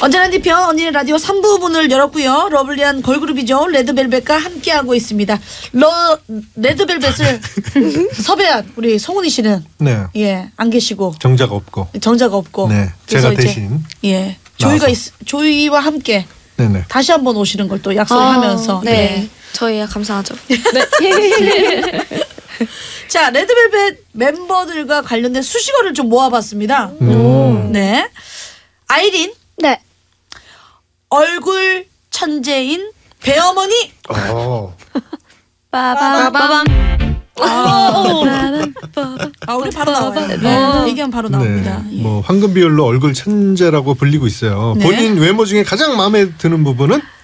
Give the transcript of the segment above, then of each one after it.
언제나 니 편 언니네 라디오 3부 문을 열었고요. 러블리한 걸그룹이죠. 레드벨벳과 함께하고 있습니다. 러, 레드벨벳을 섭외한 우리 송은이 씨는 네. 예, 안 계시고 정자가 없고. 정자가 없고 네. 제가 이제, 대신. 예. 조이가. 있, 조이와 함께 네네. 다시 한번 오시는 걸 또 약속하면서 네. 네. 저희 감사하죠. 자, 레드벨벳 멤버들과 관련된 수식어를 좀 모아봤습니다. 음. 네. 아이린, 네. 얼굴 천재인 배어머니. 어. 빠밤. 아, 우리 바로 나와요. 네. 네. 얘기하면 바로 나옵니다. 네. 예. 뭐 황금 비율로 얼굴 천재라고 불리고 있어요. 네. 본인 외모 중에 가장 마음에 드는 부분은 음.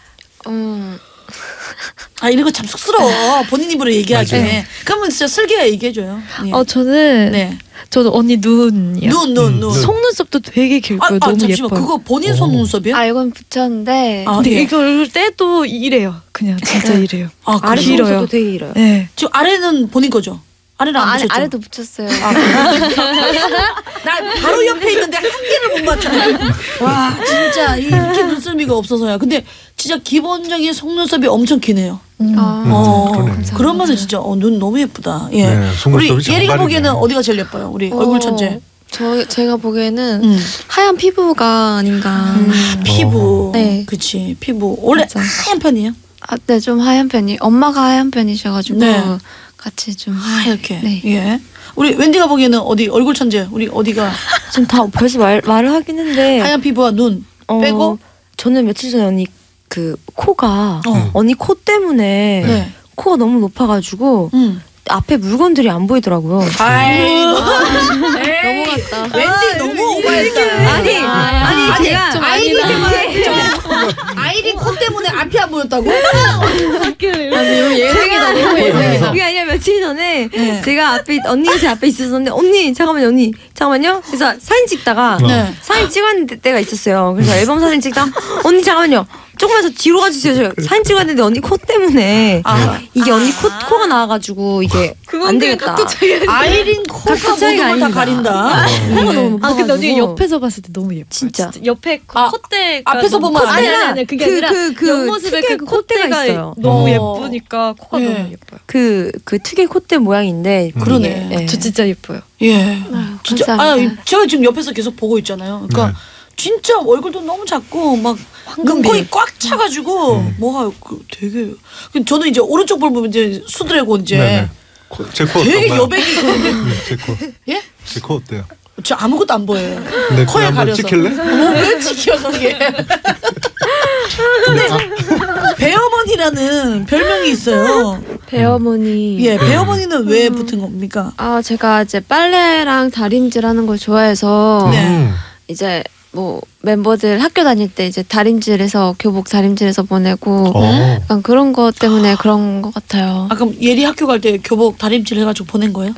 아, 이런 거 참 쑥스러워. 본인 입으로 얘기하지. 맞아요. 그러면 진짜 슬기가 얘기해줘요. 예. 어 저는 네. 저도 언니 눈이요. 눈, 눈, 음, 눈. 네. 속눈썹도 되게 길고요. 아, 아 너무 잠시만. 예뻐요. 그거 본인 오. 속눈썹이요? 아 이건 붙였는데 아, 근데 예. 이걸 떼도 이래요. 그냥 진짜 이래요. 아, 아래 그래요? 길어요. 속눈썹도 되게 길어요. 네. 지금 아래는 본인 거죠? 아래는 안 아, 아래, 붙였죠? 아래도 붙였어요. 나 바로 옆에 있는데 한 개를 못 맞춰. 와 진짜 이 이렇게 눈썰미가 없어서야. 근데 진짜 기본적인 속눈썹이 엄청 기네요. 아, 어, 그러네. 그러면서 진짜 어, 눈 너무 예쁘다. 예. 네, 속눈썹이 우리 예리가 장발이네. 보기에는 어디가 제일 예뻐요? 우리 어, 얼굴 천재. 저 제가 보기에는 음. 하얀 피부가 아닌가. 피부. 네. 그치 피부. 원래 맞아. 하얀 편이에요? 아, 네, 좀 하얀 편이. 엄마가 하얀 편이셔가지고 네. 같이 좀 하얗게. 네. 예. 우리 wendy가 보기에는 어디 얼굴 천재? 우리 어디가 지금 다 벌써 말, 말을 하긴 했는데 하얀 피부와 눈 어, 빼고? 저는 며칠 전에 언니 그 코가 어. 언니 코 때문에 네. 코가 너무 높아가지고 음. 앞에 물건들이 안 보이더라고요. 아이고. 넘어갔다. 웬디 너무 오버했다. 아니 아니 제가 좀 아이린 아이린 코 때문에 앞이 안 보였다고? 예능이다 너무 예능이다. 그게 아니라 며칠 전에 네. 제가 앞에 언니가 제 앞에 있었는데 언니 잠깐만요 언니 잠깐만요 그래서 사진 찍다가 네. 사진 찍었는데 때가 있었어요 그래서 앨범 사진 찍다 언니 잠깐만요 조금만 더 뒤로 가주세요 저 사진 찍었는데 언니 코 때문에 아. 이게 언니 코 코가 나와가지고 이게 안 되겠다 아이린 코가 모든 차이가 걸다 아닙니다. 가린다. 코가 너무 아 근데 언니. 옆에서 봤을 때 너무 예뻐. 진짜. 옆에 코- 아, 콧대가 앞에서 보면 아니 안 아니 그게 그- 아니라 그- 그 옆모습에 특유의 그 콧대가 콧대가 있어요. 너무 어. 예쁘니까 코가 예. 너무 예뻐요. 그, 그 특유의 콧대 모양인데 그러네. 이게, 예. 저 진짜 예뻐요. 예. 아유, 진짜 아. 제가 지금 옆에서 계속 보고 있잖아요. 그러니까 네. 진짜 얼굴도 너무 작고 막 눈코입 꽉 차가지고 뭐가 그 되게 그 저는 이제 오른쪽 볼 보면 이제 수드래곤 이제 제코 되게 어떤가요? 여백이거든요. 음, 제 코. 예? 제코 어때요? 저 아무것도 안 보여요. 근데 코에 가려서. 찍힐래? 어머, 왜 찍혀 그게? 근데 아, 배어머니라는 별명이 있어요. 배어머니. 예, 배어머니는 왜 붙은 겁니까? 아 제가 이제 빨래랑 다림질 하는 걸 좋아해서 네. 음. 이제 뭐 멤버들 학교 다닐 때 이제 다림질해서 교복 다림질해서 보내고 어. 약간 그런 것 때문에 그런 것 같아요. 아 그럼 예리 학교 갈 때 교복 다림질 해가지고 보낸 거예요?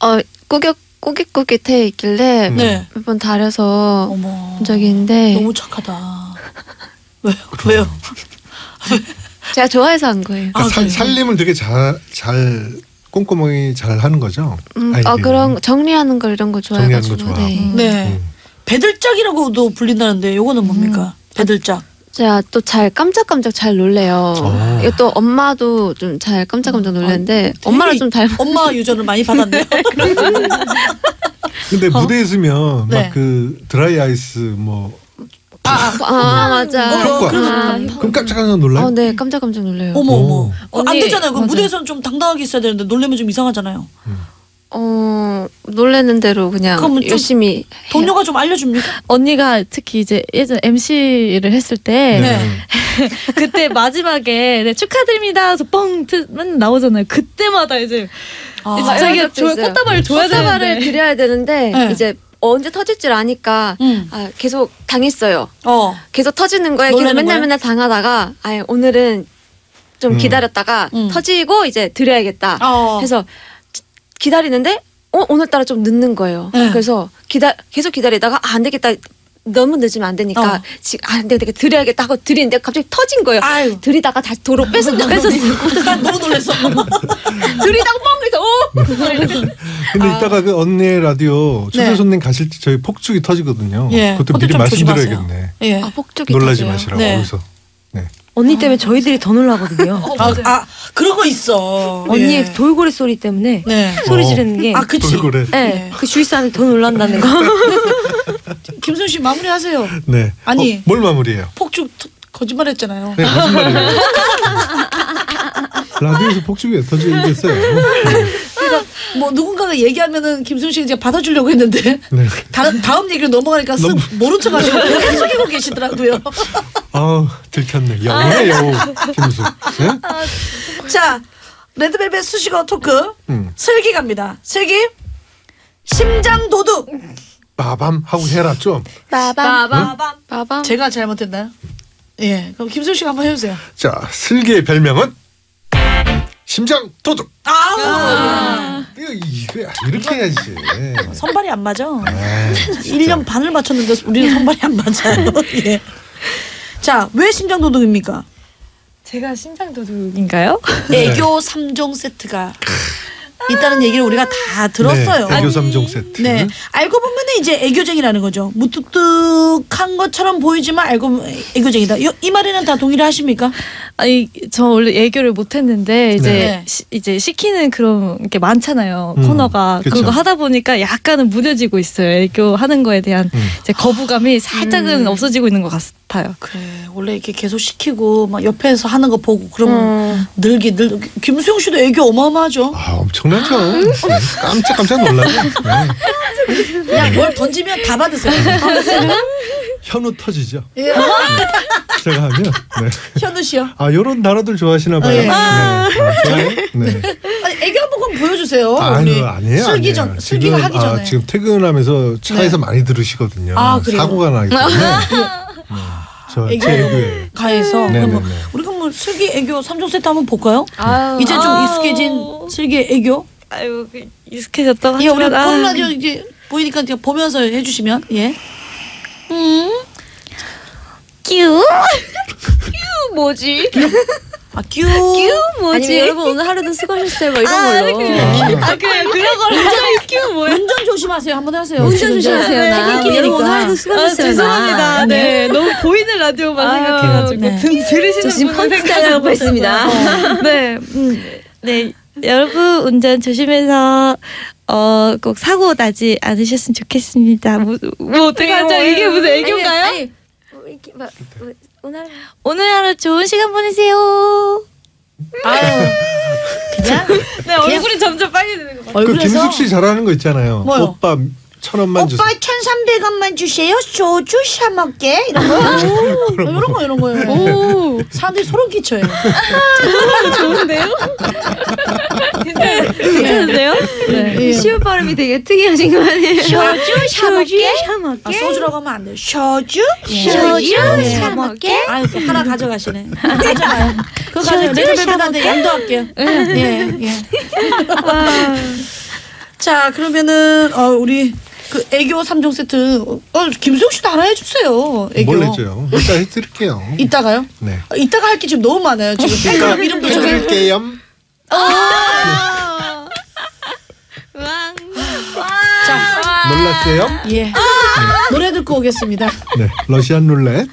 어 꾸깃 꾸깃꾸깃해 있길래 음. 네. 몇 번 다려서 어머. 본 적이 있는데 너무 착하다. 왜요? 왜요? 제가 좋아해서 한 거예요. 아, 그러니까 살, 그래요? 살림을 되게 잘, 잘 꼼꼼하게 잘 하는 거죠. 음, 어 아이들이. 그런 정리하는 걸 이런 거 정리하는 거 좋아해가지고 좋아하고. 네. 네. 음. 배들짝이라고도 불린다는데 요거는 뭡니까? 배들짝. 제가 또 잘 깜짝깜짝 잘 놀래요. 어. 이거 또 엄마도 좀 잘 깜짝깜짝 놀랐는데 되게 엄마랑 좀 닮아. 엄마 유전을 많이 받았네요. 근데 무대에 있으면 네. 막 그 드라이 아이스 뭐아 맞아. 그런 거 아, 그럼 깜짝깜짝 놀라요? 어, 네 깜짝깜짝 놀래요. 어머 어머. 오. 그거 안 언니, 되잖아요. 그. 무대에서는 좀 당당하게 있어야 되는데 놀래면 좀 이상하잖아요. 어 놀래는 대로 그냥 그러면 좀 열심히. 동료가 좀 알려줍니까? 언니가 특히 이제 예전 MC를 했을 때 네. 그때 마지막에 네, 축하드립니다. 해서 뻥만 나오잖아요. 그때마다 이제 아, 이제 자기가 있어요. 꽃다발을 줘야 꽃다발을 되는데 드려야 되는데 네. 이제 언제 터질 줄 아니까 음. 아, 계속 당했어요. 어. 계속 터지는 거에 계속 놀라는 맨날 거예요? 맨날 당하다가 아 오늘은 좀 음. 기다렸다가 음. 터지고 이제 드려야겠다. 어. 해서 기- 기다리는데 어 오늘따라 좀 늦는 거예요. 네. 그래서 기다 계속 기다리다가 아, 안 되겠다 너무 늦으면 안 되니까 어. 지금 아 내가 내가 드려야겠다 하고 드리는데 갑자기 터진 거예요. 아유. 드리다가 다시 도로 뺏었 뺏었어. 너무 놀랐어. 드리다가 뻥 그래서 오. 근데 이따가 그 언니의 라디오 초대 아. 네. 손님 가실 때 저희 폭죽이 터지거든요. 예, 그것도 그것도 미리 좀 말씀드려야겠네. 예. 아 폭죽이 놀라지 터져요. 마시라고. 네. 그래서 네. 언니 때문에 저희들이 더 놀라거든요. 아, 아 그런 거 있어. 언니의 예. 돌고래 소리 때문에 네. 소리 어. 지르는 게 아 그치. 돌고래. 네, 그 주위 사람이 더 놀란다는 거. 김순 씨 마무리하세요. 네. 아니. 어, 뭘 마무리해요? 폭죽 터- 거짓말했잖아요. 네, 무슨 말이에요? 라디오에서 폭죽이 왜 터지겠어요? 뭐 누군가가 얘기하면은 씨가 이제 받아주려고 했는데 네. 다음 다음 얘기로 넘어가니까 쓱 너무- 모른 척하시고 숙이고 계시더라고요. 아우 들켰네. 여우네 여우. 김수. 네? 자 레드벨벳 수식어 토크 음. 슬기 갑니다. 슬기 심장 도둑. 빠밤 하고 해라 좀. 빠밤 빠밤. 제가 잘못했나요? 예. 그럼 씨가 한번 해주세요. 자 슬기의 별명은 심장 도둑. 이거 이거 이렇게 해야지. 선발이 안 맞아. 에이, 1년 반을 맞췄는데 우리는 선발이 안 맞아요. 예. 자, 왜 심장 도둑입니까? 제가 심장 도둑인가요? 애교 3종 세트가 있다는 얘기를 우리가 다 들었어요. 네, 애교 3종 세트. 네. 알고 보면 이제 애교쟁이라는 거죠. 무뚝뚝한 것처럼 보이지만 알고 보면 애교쟁이다. 이, 이 말에는 다 동의를 하십니까? 아니 저 원래 애교를 못했는데 이제 네. 시, 이제 시키는 그런 게 많잖아요 음, 코너가 그쵸. 그거 하다 보니까 약간은 무뎌지고 있어요 애교 하는 거에 대한 음. 이제 거부감이 살짝은 없어지고 있는 것 같아요. 그래. 원래 이렇게 계속 시키고 막 옆에서 하는 거 보고 그러면 음. 늘기 늘 김수영 씨도 애교 어마어마하죠. 아 엄청나죠. 네, 깜짝 깜짝 놀라요. 네. 그냥 뭘 던지면 다 받으세요. 현우 터지죠. 예. 제가 하면. 네. 현우 씨요. 아 요런 단어들 좋아하시나 봐요. 아, 예. 네. 아, 좋아요? 네. 아니 애교 한번 그럼 보여주세요. 아, 우리 아니요, 아니에요. 슬기 아니에요. 전 슬기가 지금, 하기 전에. 아, 지금 퇴근하면서 차에서 네. 많이 들으시거든요. 아, 그래요? 사고가 나기 때문에. 네. 저, 애교. 제 애교예요. 가해서 네, 네, 네. 우리가 뭐 슬기 애교 3종 세트 한번 볼까요? 아유. 이제 좀 아우. 익숙해진 슬기의 애교. 아유 그 익숙해졌다고 예, 우리 하지만 아, 본 라디오 이제 보이니까 보면서 해주시면 예. 끼우 뭐지? 아 큐. 아니면 여러분 오늘 하루도 수고하셨어요. 뭐 이런 걸로. 아 그래 그런 걸 완전히 끼우 뭐야? 운전 조심하세요. 한번 하세요. 운전 조심하세요. 나. 퇴근길이니까. 여러분 오늘 하루도 아, 수고하셨어요. 죄송합니다. 네. 너무 보이는 라디오만 아유, 생각해가지고 네. 들- 들으시는 저 지금 분은 펀치 생각 달라고 했습니다. 네, 음, 네. 여러분 운전 조심해서 어 꼭 사고 나지 않으셨으면 좋겠습니다. 뭐, 뭐 어떡하죠? 이게 무슨 애교인가요? 이렇게 막 뭐, 오늘 오늘 하루 좋은 시간 보내세요. 아유. 그냥 네 얼굴이 점점 빨개지는 것 같아요. 그 얼굴에서 김숙 씨 잘하는 거 있잖아요. 뭐요? 오빠 천 원만 주세요. 오빠 1,300원만 주세요. 소주 사 먹게. 이런 거. 이런 거 이런 거예요. 오, 사람들이 소름 끼쳐요. 좋은데요? 괜찮은데요? 네. 예. 시옷 발음이 되게 특이하신 거 아니에요? 소주 사 먹게. 사 먹게. 아, 소주라고 하면 안 돼요. 소주 예. 사 먹게. 아유, 또 하나 가져가시네. 가져가요. 그거 가져요. 레드벨벳한테 양도할게요. 예, 예. 자, 그러면은, 어, 우리, 그, 애교 3종 세트, 어, 김수영 씨도 하나 해주세요. 애교. 뭘 해줘요? 이따 해드릴게요. 이따가요? 네. 아, 이따가 할 게 지금 너무 많아요. 지금 팬클럽 이름도 적어 해드릴게요. 자, 놀랐어요? 예. 노래 듣고 오겠습니다. 네. 러시안 룰렛.